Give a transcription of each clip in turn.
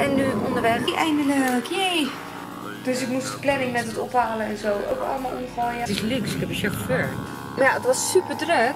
En nu onderweg. Eindelijk, jee. Dus ik moest de planning met het ophalen en zo ook allemaal omgooien. Het is luxe, ik heb een chauffeur. Maar ja, het was super druk.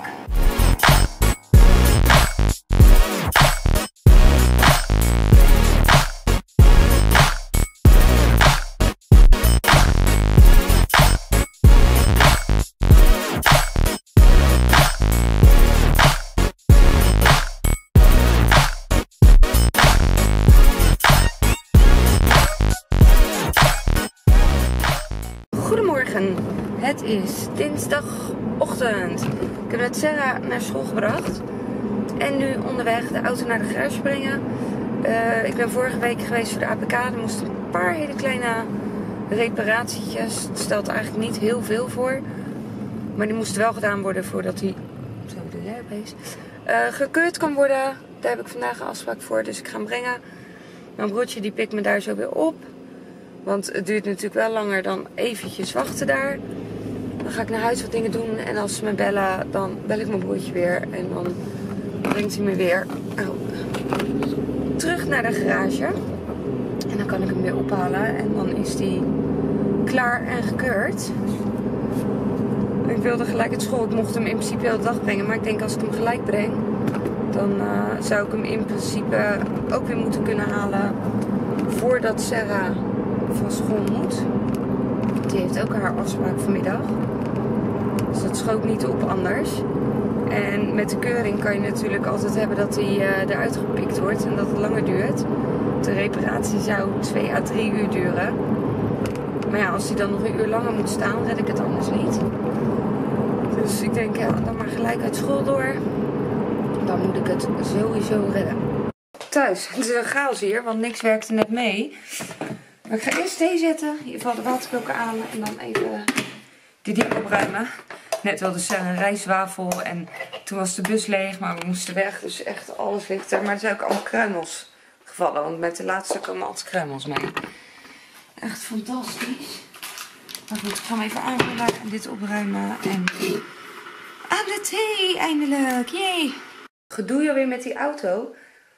Het is dinsdagochtend. Ik heb net Sarah naar school gebracht. En nu onderweg de auto naar de garage brengen. Eh, ik ben vorige week geweest voor de APK. Er moesten een paar hele kleine reparatietjes. Het stelt eigenlijk niet heel veel voor. Maar die moesten wel gedaan worden voordat hij zo de eh, gekeurd kan worden. Daar heb ik vandaag een afspraak voor. Dus ik ga hem brengen. Mijn broertje die pikt me daar zo weer op. Want het duurt natuurlijk wel langer dan eventjes wachten daar. Dan ga ik naar huis wat dingen doen. En als ze me bellen, dan bel ik mijn broertje weer. En dan brengt hij me weer terug naar de garage. En dan kan ik hem weer ophalen. En dan is hij klaar en gekeurd. Ik wilde gelijk het school. Ik mocht hem in principe de dag brengen. Maar ik denk als ik hem gelijk breng, dan eh, zou ik hem in principe ook weer moeten kunnen halen voordat Sarah van school moet. Die heeft ook haar afspraak vanmiddag. Dus dat schoot niet op anders. En met de keuring kan je natuurlijk altijd hebben dat hij eh, eruit gepikt wordt en dat het langer duurt. De reparatie zou 2 à 3 uur duren. Maar ja, als hij dan nog een uur langer moet staan, red ik het anders niet. Dus ik denk, dan maar gelijk uit school door. Dan moet ik het sowieso redden. Thuis, het is een chaos hier, want niks werkte net mee. Maar ik ga eerst thee zetten, ieder geval de waterkoker aan en dan even de ding opruimen. Net wilde ze een rijstwafel en toen was de bus leeg, maar we moesten weg. Dus echt alles ligt er. Maar er zijn ook allemaal kruimels gevallen, want met de laatste komen altijd kruimels mee. Echt fantastisch. Maar goed, ik ga hem even aanvullen en dit opruimen. En aan de thee, eindelijk. Jee. Gedoe alweer met die auto.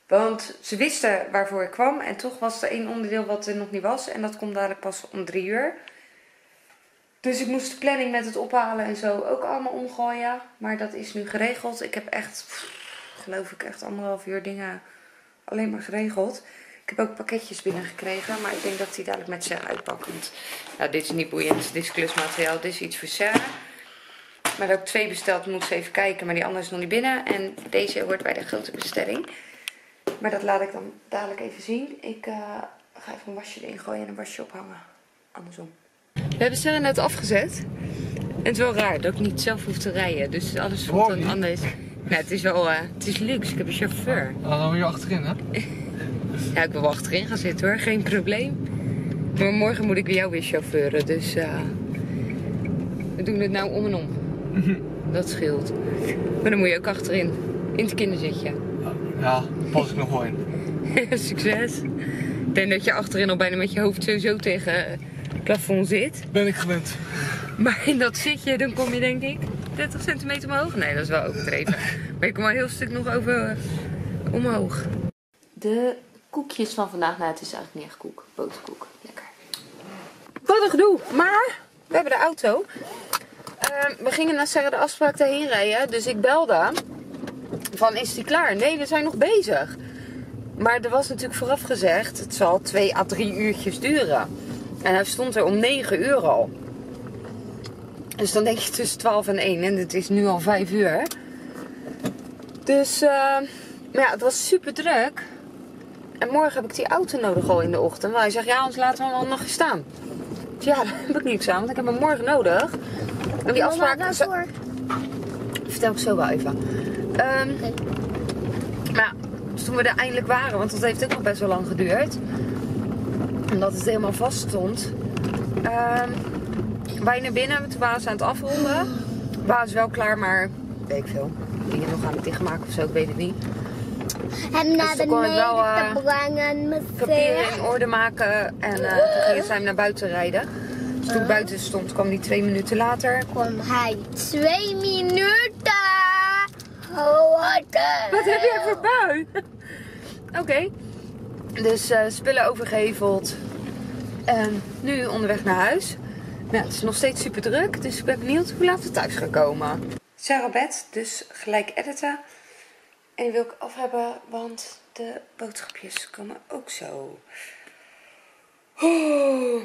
Want ze wisten waarvoor ik kwam. En toch was er één onderdeel wat er nog niet was. En dat komt dadelijk pas om drie uur. Dus ik moest de planning met het ophalen en zo ook allemaal omgooien. Maar dat is nu geregeld. Ik heb echt, geloof ik, echt anderhalf uur dingen alleen maar geregeld. Ik heb ook pakketjes binnengekregen. Maar ik denk dat die dadelijk met Sarah uitpakken. Nou, dit is niet boeiend. Dit is klusmateriaal. Dit is iets voor Sarah. Maar ook twee besteld. Moet ze even kijken. Maar die andere is nog niet binnen. En deze hoort bij de grote bestelling. Maar dat laat ik dan dadelijk even zien. Ik eh, ga even een wasje erin gooien en een wasje ophangen. Andersom. We hebben Sarah net afgezet. En het is wel raar dat ik niet zelf hoef te rijden. Dus alles voelt dan anders. Nou, het is wel, eh, het is luxe. Ik heb een chauffeur. Ah, dan wil je achterin, hè? Ja, ik wil wel achterin gaan zitten hoor. Geen probleem. Maar morgen moet ik jou weer chauffeuren. Dus eh, we doen het nou om en om. Dat scheelt. Maar dan moet je ook achterin. In het kinderzitje. Ja, pas ik nog wel in. Succes. Ik denk dat je achterin al bijna met je hoofd sowieso tegen het plafond zit. Ben ik gewend. Maar in dat zitje, dan kom je denk ik 30 centimeter omhoog. Nee, dat is wel overdreven. Maar je komt wel een heel stuk nog over eh, omhoog. De koekjes van vandaag, nou het is eigenlijk niet echt koek. Boterkoek. Lekker. Wat een gedoe. Maar we hebben de auto. Ehm, we gingen naar Sarah de afspraak daarheen rijden. Dus ik belde. Van is die klaar? Nee, we zijn nog bezig. Maar er was natuurlijk vooraf gezegd, het zal 2 à 3 uurtjes duren. En hij stond er om 9 uur al. Dus dan denk je tussen 12 en 1 en het is nu al 5 uur. Dus, eh, maar ja, het was super druk. En morgen heb ik die auto nodig al in de ochtend. Maar hij zegt, ja, anders laten we hem al nog staan. Dus ja, daar heb ik niks aan, want ik heb hem morgen nodig. En die afspraak... daarvoor. Vertel ik zo wel even. Ehm, maar ja, dus toen we er eindelijk waren, want dat heeft ook nog best wel lang geduurd. Omdat het helemaal vast stond. ehm wij naar binnen, toen waren ze aan het afronden. Waren ze wel klaar, maar weet ik veel. Dingen nog aan het dichtmaken of zo, ik weet het niet. Hem naar Dus toen kon ik beneden wel, te brengen met Papieren in orde maken en eh, toen gingen ze hem naar buiten rijden. Dus toen ik buiten stond, kwam die twee minuten later. kwam hij twee minuten. Oh, wat Wat heb jij voor bui? Oké. Dus eh, spullen overgeheveld. En nu onderweg naar huis. Nou, het is nog steeds super druk, dus ik ben benieuwd hoe laat we thuis gaan komen. Sarah bed, dus gelijk editen. En die wil ik af hebben, want de boodschapjes komen ook zo. Oeh.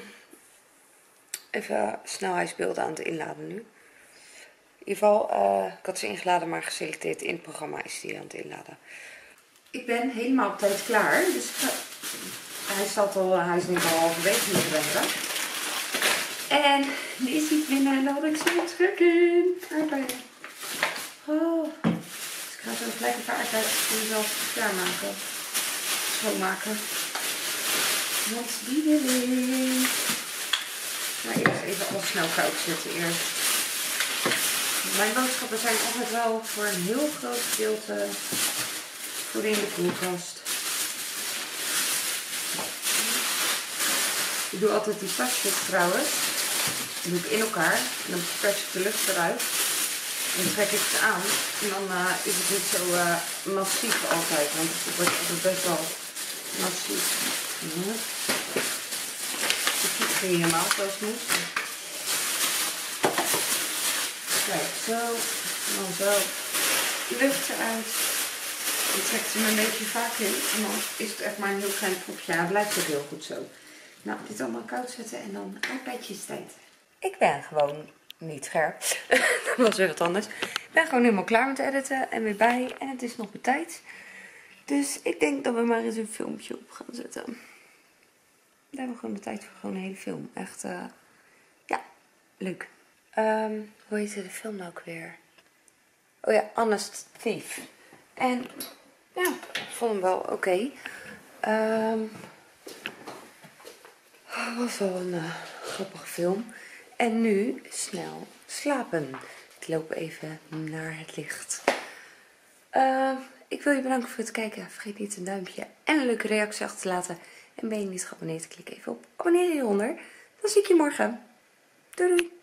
Even snelheidsbeelden aan het inladen nu. In ieder geval, eh, ik had ze ingeladen, maar geselecteerd in het programma is die aan het inladen. Ik ben helemaal op tijd klaar. Dus hij, staat al, hij is nu al halverwege moeten brengen. En nu is hij binnen en daar had ik zo'n in. Aardbeien. Oh. Dus ik ga zo gelijk een paar aardbeien voor klaarmaken. Schoonmaken. Want die wil ik. Maar eerst even alles snel koud zetten eerst. Mijn boodschappen zijn altijd wel voor een heel groot gedeelte voor in de koelkast. Ik doe altijd die tasjes trouwens. Die doe ik in elkaar. En dan pers ik de lucht eruit. En dan trek ik ze aan. En dan eh, is het niet zo eh, massief altijd. Want het wordt altijd best wel massief. Ja. Ik het niet helemaal zoals het moet. Kijk, zo. En dan zo. Lucht eruit. Je trekt hem een beetje vaak in. En dan is het echt maar een heel klein propje. Ja, blijft ook heel goed zo. Nou, dit allemaal koud zetten en dan aardbeidjes tijd. Ik ben gewoon niet scherp. dat was weer wat anders. Ik ben gewoon helemaal klaar met editen en weer bij. En het is nog bij tijd. Dus ik denk dat we maar eens een filmpje op gaan zetten. We hebben gewoon de tijd voor gewoon een hele film. Echt, eh, ja, leuk. Ehm, hoe heette de film nou ook weer? Oh ja, Honest Thief. En ja, ik vond hem wel oké. Ehm het was wel een eh, grappige film. En nu snel slapen. Ik loop even naar het licht. Ehm, ik wil je bedanken voor het kijken. Vergeet niet een duimpje en een leuke reactie achter te laten. En ben je niet geabonneerd, klik even op abonneer hieronder. Dan zie ik je morgen. Doei doei.